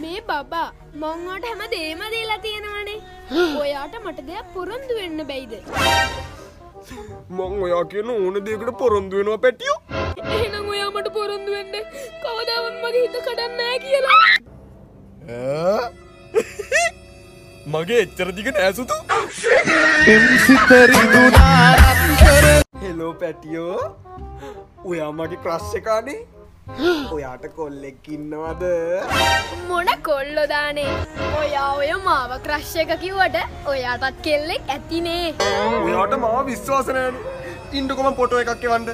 මේ බබා මංවට හැම දේම දීලා තියෙනවනේ. ඔයාට මට දෙයක් පොරොන්දු වෙන්න බැයිද? මං ඔයා කියන ඕන දෙකට පොරොන්දු වෙනවා පැටියෝ. එහෙනම් ඔයා මට පොරොන්දු වෙන්න කවදාවත් මගේ හිත කඩන්නේ නැහැ කියලා. මගේ එච්චර දිග නෑසුතු හෙලෝ පැටියෝ. ඔයා මගේ ක්‍රස්ස එකානේ ඔයාට කොල්ලෙක් ඉන්නවද? මොන කොල්ලොදානේ ඔයා ඔය මාව ක්‍රශ් එක කිව්වට ඔයාටත් කෙල්ලෙක් ඇතිනේ. ඔයාට මාව විශ්වාසනෑන ඉන්ඩකොම පොටෝ එකක් එවන්ඩ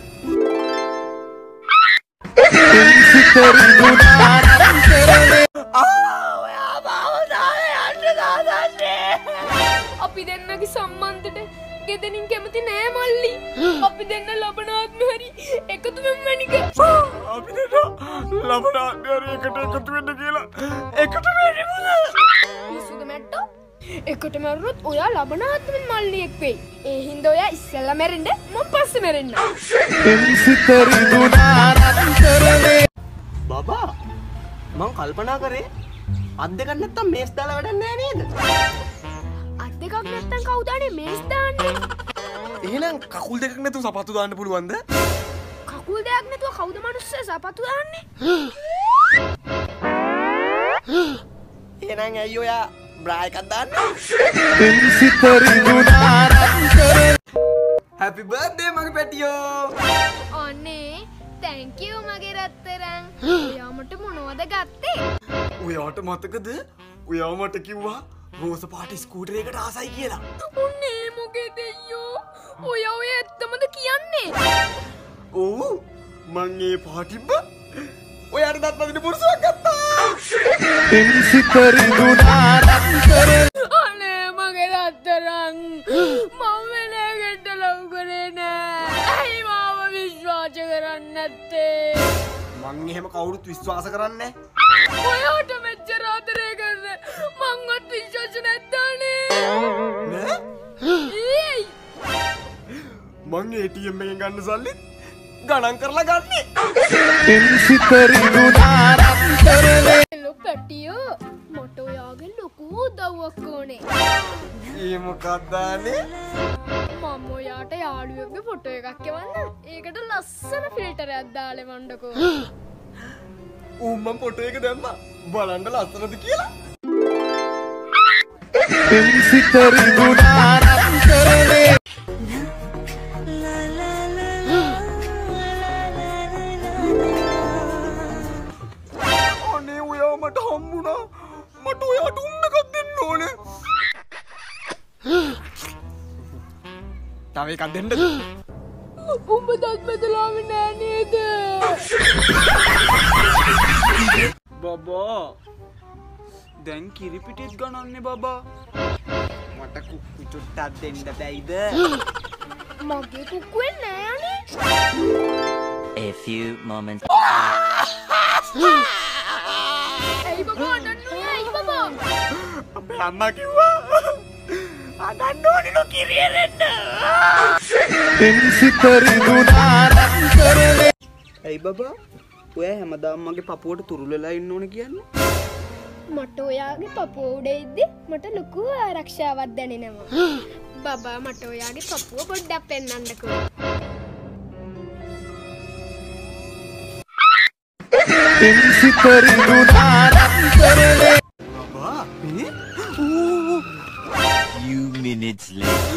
අපි දෙන්නගේ සම්බන්ධට ගෙදනින් කැමති නෑ මල්ලි. අපි දෙන්න ලබනාත්ම හරි එකතුමෙන් මැනික අපි දෙට ලබනාත්‍යර එකට එකතු වෙන්න කියලා. එකට පිසුද මැට්ටෝ. එකට මැරුණොත් ඔයා ලබනාත්මෙන් මල්ලියෙක් වෙයි. ඒ හින්ද ඔයා ඉස්සෙල්ල මැරෙන්ඩ මොම් පස්ස මැරෙන්න්න බබා මං කල්පනා කරේ අත් දෙකක් නැත්තම් මේස් දාලා වැඩක් නෑ නේද? අත් දෙකක් නැත්තන් කවුදානේ මේස් දාන්නේ? එහෙනම් කකුල් දෙකක් නැතු සපත්තු දාන්න පුළුවන්ද? කකුල් දෙයක් නැතුව කවුද මනුස්ස සපතු දාන්නේ? එහෙනම් ඇයි ඔයා බ්‍රා එකක් දාන්න? හැපි බර්ත්ඩේ මගේ පැටියෝ. ඔන්නේ තැංකව් මගේ රත්තරං ඔයාමට මොනවද ගත්තේ? ඔයාට මතකද? ඔයා මට කිව්වා රෝස පාට ස්කූටරයකට ආසයි කියලා. උන්නේ මොකේ දෙයෝ ඔය ඔය ඇත්තමද කියන්නේ? ඕ මංගේ පාටිබ්බ ඔයාට දත් පදින පුරුසුවක් ගත්තා. අනේ මගේ රත්තරං මංවෙනගෙට ලව් කරේ නෑ. ඇයි මාව විශ්වාච කරන්න ඇත්තේ මං එහෙම කවුරුත් විශ්වාස කරන්න ඔයාට මෙච්චරාතරය කරන්න මංවත් විශ්වාච නැත්තානේ මං ඒටම් එක ගන්න සල්ලි ගණන් කරලා ගන්නේ. පැටියෝ මොට ඔයාගේ ලොකු දව්වක් ඕනේ. ඒමකක්දානේ මම ඔයාට යාළුවගේ ෆොට එකක් එවන්න. ඒකට ලස්සන ෆිල්ටර ඇද්දාලෙ වන්ඩකෝ උම්මම් පොට එක දැම්ම. බලන්ඩ ලස්සනද කියලා අනේ ඔයා මට හම්බුණා මට ඔයාට උන්න එකක් දෙන්න ඕන තව එකක් දෙන්නද උඹ දත් බෙදලාම නෑ නේද බබා දැන් කිරිපිටිත් ගණන්නේ බබා. මට කුක්කු චුට්ටක් දෙන්න බැයිද? මගේ කුක්කුවෙන් නෑනේ A few moments. ඇයි බබා අඩන්නුය ඇයි බබා? අපේ අම්මා කිව්වා අඩන්න ඕනි නොකිරියරෙන්න. ඇයි බබා? ඔය හැමදාම් මගේ පපුුවට තුරුලලා ඉන්න ඕන කියන්නේ මට ඔයාගේ පපෝඩ ඉද්දි මට ලොකු ආරක්ෂාවත් දැනෙනවා. බබා මට ඔයාගේ පපුුව පොඩ්ඩක් later.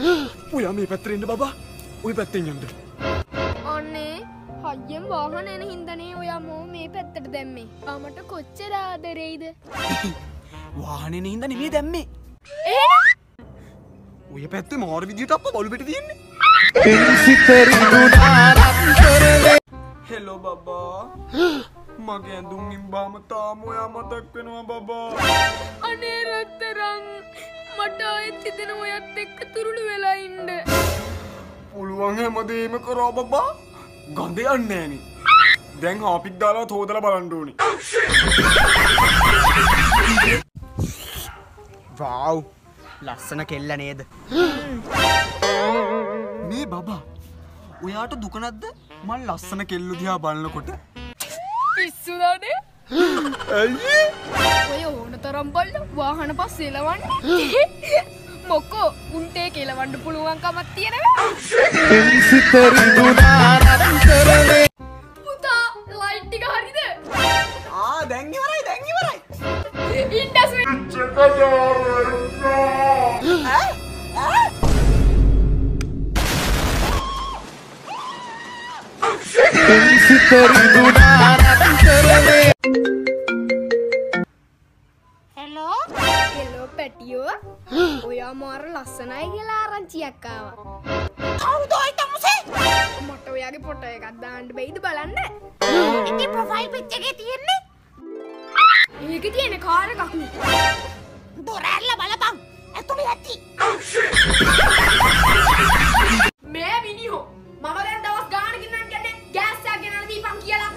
ඔයා මේ පැත්තරෙන්ට බබා. ඔය පැත්තෙන් යන්ට හජ්යෙන් වාහන එන හින්දනේ ඔයා මෝ මේ පැත්තට දැම්මේ. ආමට කොච්චර ආදරෙයිද? වාහනෙන හින්ද නෙමේ දැම්මේ. ඔය පැත්තේ මාර විදිට අප බොල්පිට තියන්නේ. හෙලෝ බබා මගේ ඇඳුම්ින් බාම තාම ඔයා මතක් වෙනවා බබා අනේ රත්තරං මට අයත් හිතෙන ඔයත් එක්ක තුරුළු වෙලා ඉන්ඩ පුළුවන් හැමදේම කරා බබා ගඳ යන්නෑන දැන් අපික් දාලා තෝදල බලන්ඩෝනි වව් ලස්සන කෙල්ල නේද? මේ බබා ඔයාට දුකනත්ද මල් ලස්සන කෙල්ලු දිහා බලන්නකොට පිස්සුදානේ ඇයි? ඔය ඕන තරම් බල්ල වාහන පස් එලවන්න මොක්කෝ උන්ටේ කෙලවන්න පුළුවන්කමත් තියෙනවා පුතා ලයිට්ටික හරිද? ආ දැන් ඉවරයි දැන් ඉවරයි. ඉන්ඩස් හෙලෝ ආරංචියක්කාව කවුදෝයි තමුසේ? මොට ඔයාගේ පොට එකක් දාන්ඩ බෙයිද බලන්න. ඉති ප්‍රොෆයිල් පිච්චගේ තියෙන්නේ? ඒක තියෙන කාර එකක්න දොරැල්ල බලපං ඇතුළි ඇති. මේ විනිහෝ මම දැන් දවස් ගානකින්නම් කියන්නේ ගෑස්සයක් ගෙනල්ලා දීපන් කියලා.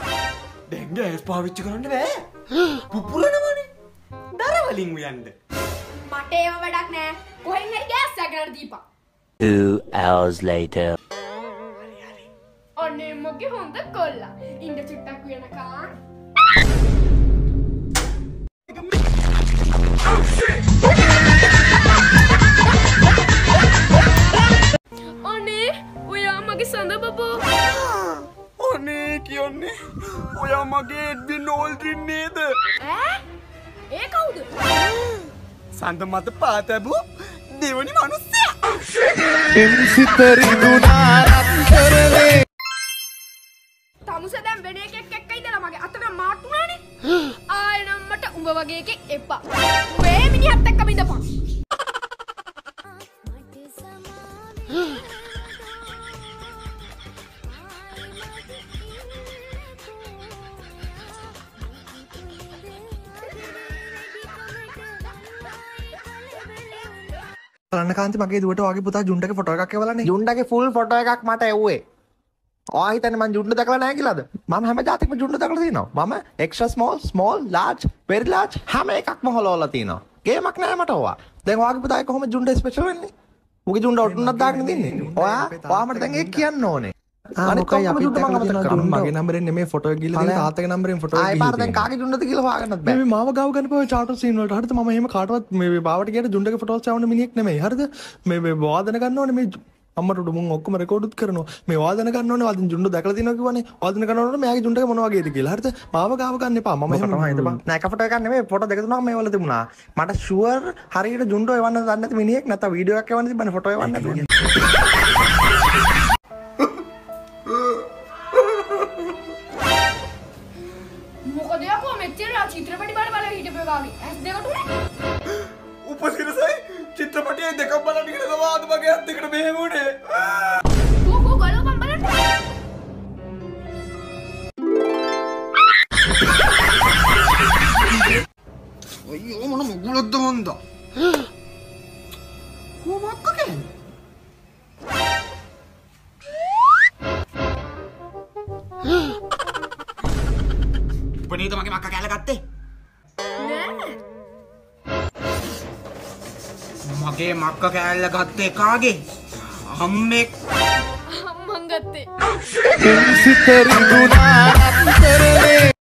දැන් ගෑස් පාවිච්චි කරන්න බෑ. පුපුරනවනේ. දරවලින් උයන්ඩ මට ඒව වැඩක් නෑ. කොහෙන් හරි ගෑස්සයක් ගෙනල්ලා දීපන් Two hours later. ඔන්න එම්මගේ හොඳ කොල්ලා. ඉන්ඩ චුට්ටක් වෙනකා අනේ ඔයා මගේ සඳ බබෝ. අනේ කියන්නේ ඔයා මගේ එඩ්වින් ඕල්ඩ්‍රින් නේද? ඈ? ඒ කවුද? සඳ මත පාතැබූ දෙවනි මනුස්සය තමුස දැම් වෙන එකක් එක්ක ඉදලා මගේ අතට මාටුනානේ ආයනම් මට උඹ වගේ එකෙක් එපා. වේ මිනිහත් එක්ක බිඳපන් බලන්න කාන්ති මගේ දුවට වගේ පුතා ජුන්ටගේ ෆොටෝ එකක් එවලන්නේ ජුන්ටගේ ෆුල් ෆොටෝ එකක් මට එව්වේ. ඔයා හිතන්නේ මං ජුන්ට දැකලා නැහැ කියලාද? මම හැම જાතිකම ජුන්ට දැකලා තියෙනවා. මම extra small small large very large හැම එකක්ම හොලවලා තියෙනවා. ගේමක් නැහැ මට ඔයා දැන් ඔයාගේ පුතා කොහොමද ජුන්ට ස්පෙෂල් වෙන්නේ? උගේ ජුන්ට ඔටුනක් දාගෙන තින්නේ ඔයා ඔයා මට දැන් ඒක කියන්න ඕනේ මගේ නම්බරෙන් නෙමෙයි ෆොටෝ තියෙන තාත්තගේ නම්බරෙන් ආයෙ පාර කාගේ ජුන්නද කියලා හොයාගන්නත් බෑ. මේ මාව ගාව ගන්න පොය චාටර් සීන් වලට. හරිද? මම එහෙම කාටවත් මේ බාවට ගියට ජුන්ඩගේ ෆොටෝස් යවන්න මිනිහෙක් නෙමෙයි. හරිද? මේ මේ වාදන ගන්න ඕනේ මේ අම්මට උඩ මුන් ඔක්කොම රෙකෝඩුත් කරනවා. මේ වාදන ගන්න ඕනේ වාදන ජුන්ඩ දැකලා තියෙනවා කිව්වනේ. වාදන ගන්නකොට මෙයාගේ ජුන්ඩගේ මොන වගේද කියලා. හරිද? මාව ගාව ගන්න එපා. මම එහෙම නෑ එක ෆොටෝ එකක් නෙමෙයි. ෆොටෝ දෙක තුනක් මේ වල තිබුණා. මට ෂුවර් හරියට ජුන්ඩෝ එවන්න දන්නේ නැති මිනිහෙක් නැත්නම් වීඩියෝ එකක් එවන්න චිත්‍රපටි බල බල හිටපු ගාවි ඇස් දෙකට උනේ. උපසිරසයි. චිත්‍රපටිය දෙකක් බලන්න කියලා සමාද මගේ අත් දෙකට මෙහෙම උනේ. උපනීත මගේ මක්ක කෑල ගත්තේ. නෑ. මගේ මක්ක කෑල්ල ගත්තේ කාගේ? අම්මෙක්. අම්මන් ගත්තේ. සිතරිදුනා